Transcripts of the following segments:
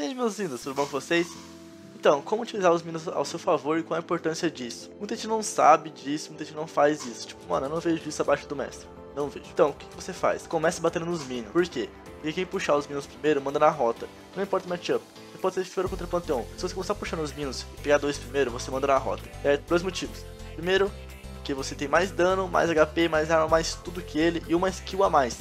aí meus lindos, tudo bom com vocês? Então, como utilizar os minos ao seu favor e qual a importância disso? Muita gente não sabe disso, muita gente não faz isso. Tipo, mano, eu não vejo isso abaixo do mestre. Não vejo. Então, o que, você faz? Começa batendo nos minos. Por quê? Porque quem puxar os minos primeiro, manda na rota. Não importa o matchup. Pode ser feiro contra o Panteão. Se você começar puxando os minos e pegar dois primeiro, você manda na rota. É dois motivos. Primeiro, que você tem mais dano, mais HP, mais arma, mais tudo que ele e uma skill a mais,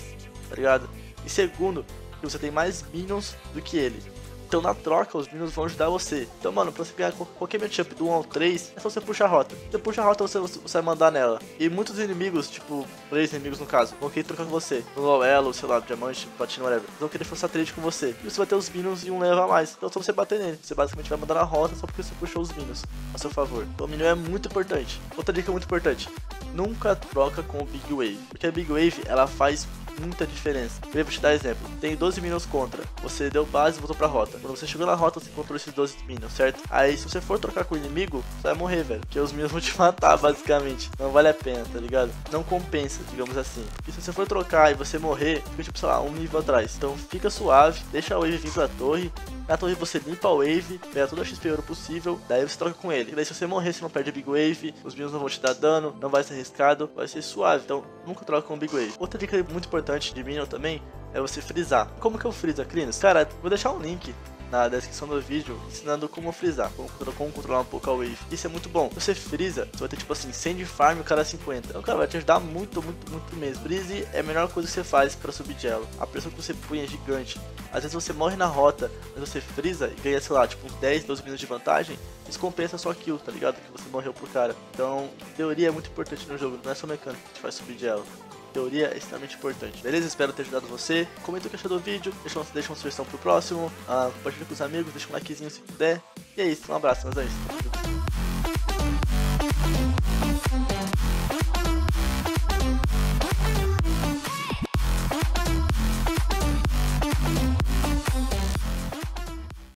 tá ligado? E segundo, que você tem mais minions do que ele. Então na troca os minions vão ajudar você. Então, mano, pra você ganhar qualquer matchup do 1 ao 3, é só você puxar a rota. Você puxa a rota, você, você vai mandar nela. E muitos inimigos, tipo, três inimigos no caso, vão querer trocar com você. No elo, sei lá, diamante, platina, whatever. Vão querer forçar trade com você. E você vai ter os minions e um leva a mais. Então só você bater nele. Você basicamente vai mandar na rota só porque você puxou os minions a seu favor. Então o minion é muito importante. Outra dica muito importante. Nunca troca com o Big Wave. Porque a Big Wave, ela faz muita diferença. Eu vou te dar exemplo. Tem 12 minions contra. Você deu base e voltou pra rota. Quando você chegou na rota, você encontrou esses 12 minions, certo? Aí se você for trocar com o inimigo, você vai morrer, velho. Porque os minions vão te matar, basicamente. Não vale a pena, tá ligado? Não compensa, digamos assim. E se você for trocar e você morrer, fica tipo, sei lá, um nível atrás. Então fica suave, deixa a wave vir pra torre. Na torre você limpa a wave, pega toda a XP ouro possível, daí você troca com ele. E daí se você morrer, você não perde a Big Wave, os minions não vão te dar dano, não vai ser arriscado, vai ser suave. Então nunca troca com o Big Wave. Outra dica muito importante de minion também é você frisar. Como que eu friso, Acrinos? Cara, vou deixar um link na descrição do vídeo ensinando como frisar, como, como controlar um pouco a wave. Isso é muito bom. Você frisa, você vai ter tipo assim, 100 de farm o cara 50. Então, cara, vai te ajudar muito, muito, muito mesmo. Freeze é a melhor coisa que você faz para subir de elo. A pressão que você põe é gigante. Às vezes você morre na rota, mas você frisa e ganha, sei lá, tipo uns 10, 12 minutos de vantagem. Isso compensa a sua kill, tá ligado? Que você morreu pro cara. Então, teoria é muito importante no jogo, não é só mecânica que te faz subir de elo teoria é extremamente importante. Beleza? Espero ter ajudado você. Comenta o que achou do vídeo, deixa, deixa uma sugestão pro próximo, uh, compartilha com os amigos, deixa um likezinho se puder. E é isso, um abraço, meus anjos.